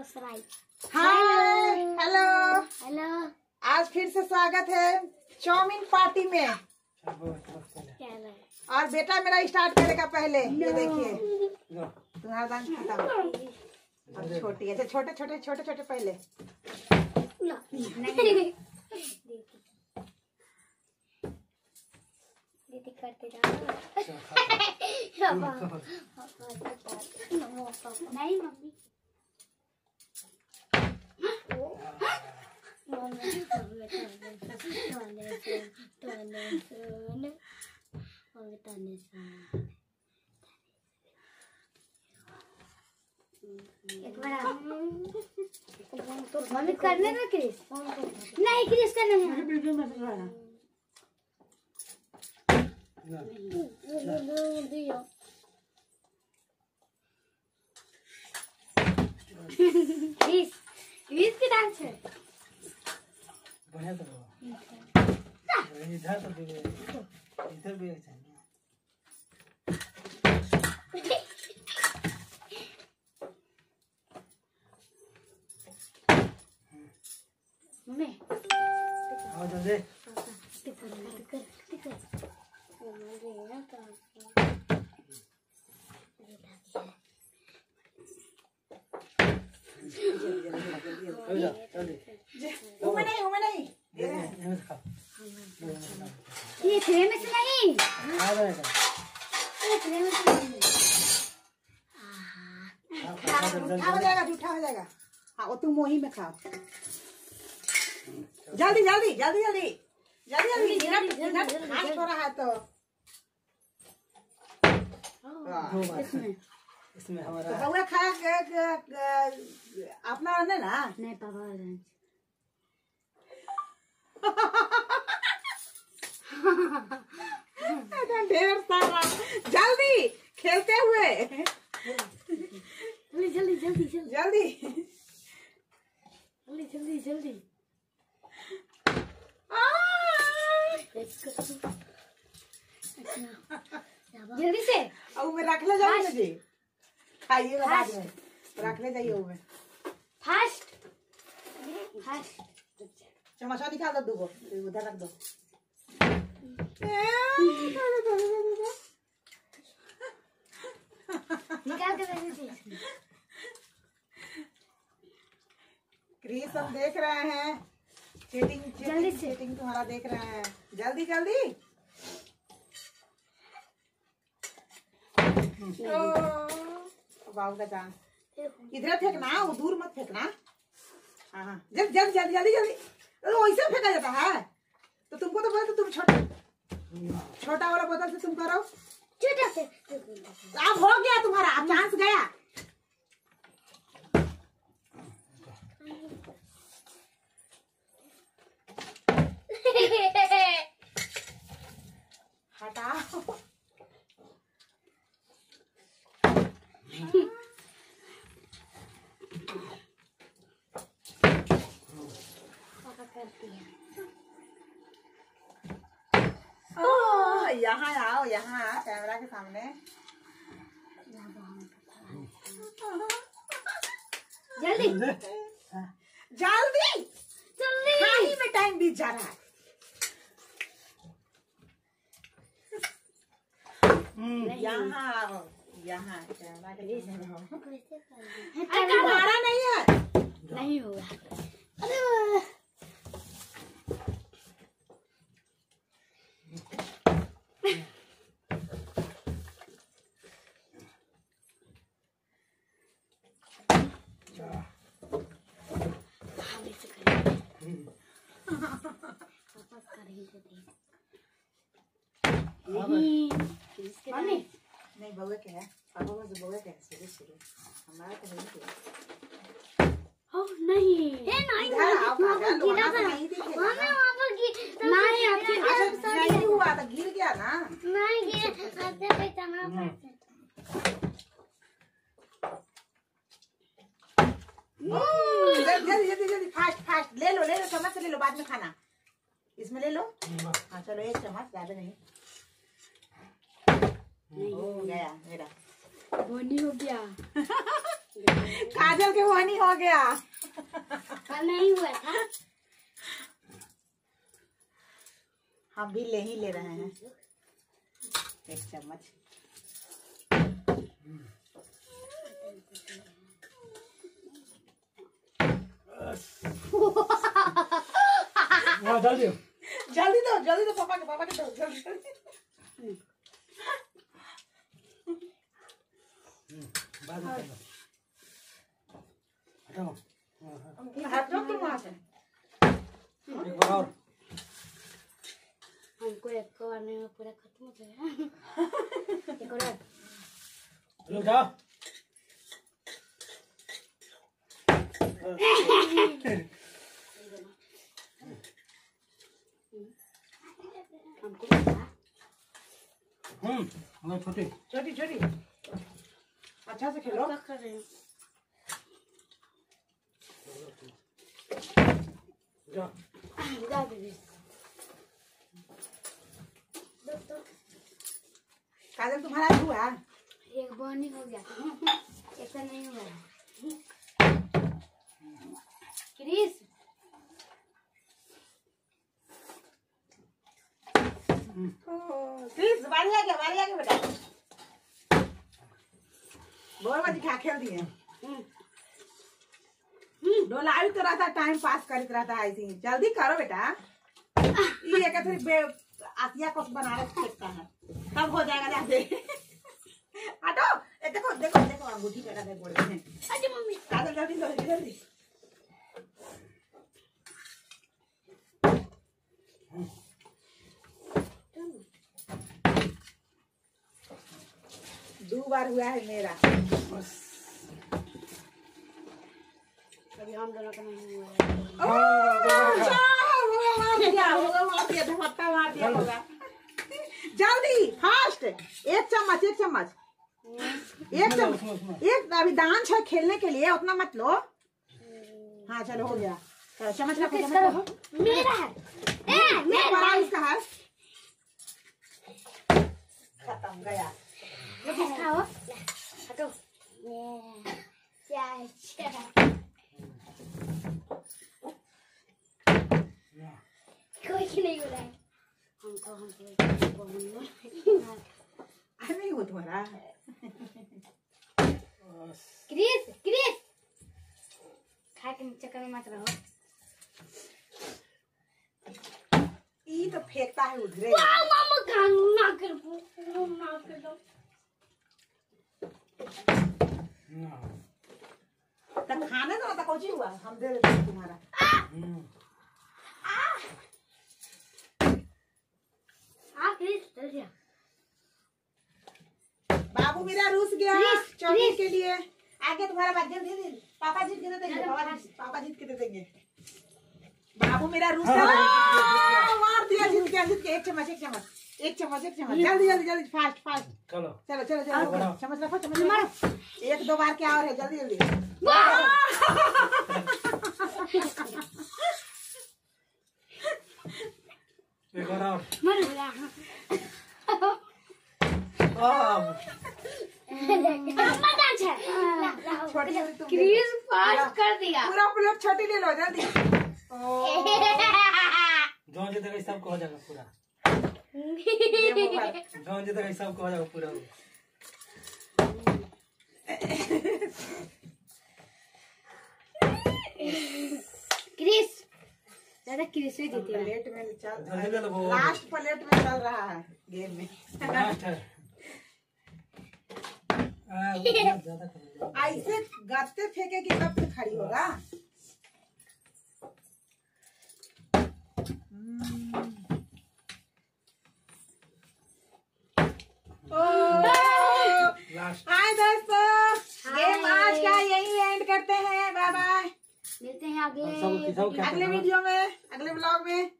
Hi hello hello आज फिर से स्वागत है चाउमीन पार्टी में और बेटा मेरा स्टार्ट करेगा पहले ये देखिए तुम्हारा दान खत्म अब छोटी ऐसे छोटे छोटे छोटे छोटे पहले दीदी करते जाओ नहीं मम्मी एक बार मम्मी करने में क्रिस नहीं क्रिस करने में दियो क्रिस क्रिस की डांस है बढ़िया तो। इधर तो भी इधर भी अच्छा है। मम्मी आओ जल्दी टिकर टिकर टिकर हो जा जल्दी उमे नहीं उमे नहीं यहाँ से खाओ ये ट्रे में से नहीं खा रहे हैं ये ट्रे में से नहीं खाओ, जल्दी, हो जाएगा जूठा हो जाएगा हाँ वो तुम वही में खाओ जल्दी जल्दी जल्दी। जल्दी जल्दी जल्दी मिनट मिनट खास हो रहा है तो। बार इसमें इसमें तो हमारा बउआ खाया ग- ग- अपना रहने ना। नहीं पापा इतना ढेर सारा। जल्दी खेलते हुए। जल्दी जल्दी जल्दी जल्दी। जल्दी। जल्दी जल्दी जल्दी। जल्दी से। अब मैं रख ले जाओ ना जी खाइएगा बाद में। रख ले जाइए उमे फास्ट फास्ट चमचा निकाल दो दूगो उधर रख दो। निकाल के दे दीजिए क्रिस हम देख रहे हैं। चीटिंग जल्दी चीटिंग चीटिंग तुम्हारा देख रहे हैं। जल्दी जल्दी। ओ, बाबू का जान इधर फेंकना वो दूर मत फेंकना। हाँ हाँ। जल्दी जल्दी जल्दी जल्दी जल्दी। अरे वैसे फेंका जाता है। तो तुमको तो बोला तुम छोटे छोटा वाला बोतल से तुम करो। छोटा से अब हो गया तुम्हारा अब चांस गया हटाओ पापा कर दिया ओ, यहाँ आओ यहाँ कैमरा के सामने। जल्दी। जल्दी। जल्दी। खाने में टाइम बीत जा रहा है। यहाँ आओ यहाँ कैमरा के सामने है। नहीं होगा नहीं बल्कि है पापा को जो बल्कि है सीधे सीधे हमारा तो नहीं किया ओ नहीं ए नहीं वहाँ पर गिरा था मम्मी वहाँ पर गिरा नहीं आपके साथ नहीं हुआ था गिर गया ना नहीं गिरा अपने पे तना पड़ता जल्दी जल्दी जल्दी फास्ट फास्ट ले लो ले लो चम्मच से ले लो बाद में खाना। इसमें ले लो। हाँ चलो एक चम्मच ज़्यादा नहीं। हो गया मेरा बोनी हो गया। काजल के वहनी हो गया। कल नहीं हुआ था। हम भी ले ही ले रहे हैं। एक चम्मच। हाँ जल्दी जल्दी दो जल्दी दो पापा के पापा के दो जल्दी जल्दी। बाद में। हटाओ। हाँ, हाँ। हाथ रख तुम वहाँ से। एक बार और। हमको एक करने में पूरा खत्म हो गया। एक और लोग जाओ हमको पता हम्म छोटी। छोटी छोटी। अच्छा से खेलो। कर रहे हो जाओ जा दीदी। काजल तुम्हारा हुआ? एक बर्नी हो गया। ऐसा नहीं हुआ। प्लीज़ बारी आ गया बारी गया बेटा। बोल बजी खा खेल दिए डोलाई तो रहता टाइम पास करते रहता है ऐसे जल्दी करो बेटा। ये एक थोड़ी आतिया को बनारस फेंकता है तब हो। जाएगा हटो। देखो देखो देखो अंगूठी बेटा देख अरे मम्मी। जल्दी जल्दी जल्दी। दो बार हुआ है मेरा। अभी हम दोनों का नहीं हुआ है। जल्दी फास्ट एक चम्मच एक चम्मच। एक चम्मच। एक अभी डांस है खेलने के लिए उतना मत लो। हाँ चलो हो गया। चलो, चम्मच रखो चम्मच मेरा है। मेरा इसका है खत्म गया। ये किसका हो हटो मेरा क्या अच्छा कोई की नहीं है हमको हमको हमको अरे नहीं हो तुम्हारा क्रिस क्रिस खा के चक्कर में मत रहो ई तो फेंकता है उधरे वाह मामा गाना ना कर ना कर दो खाने दो तो कुछ हुआ हम दे देते हैं तुम्हारा बाबू मेरा रूस गया चौकी के लिए आगे तुम्हारा जल्दी दे पापा जीत के दे देंगे पापा जीत के दे देंगे बाबू मेरा रूस गया मार दिया जीत गया जीत गया एक चम्मच एक चम्मच एक चम्मच एक चम्मच। जल्दी जल्दी जल्दी फास्ट फास्ट चलो। चलो चलो चलो। चम्मच रखो चम्मच रखो। एक दो बार क्या और है? जल्दी जल्दी। एक और। मर गया। है। छोटी जल्दी तुम फास्ट कर दिया। पूरा प्लेट छोटी ले लो जल्दी। जी तक सबको हो जाएगा पूरा। तक सबको हो जाएगा पूरा क्रिस दादा क्रिस भी जीती प्लेट में चल। लास्ट प्लेट में चल रहा है गेम में है लो। ऐसे गत्ते फेंकेगी तब तो खड़ी होगा ओ, लास्ट हाय दोस्तों गेम हाय। आज का यही एंड करते हैं बाय बाय मिलते हैं अगले अगले वीडियो में अगले ब्लॉग में।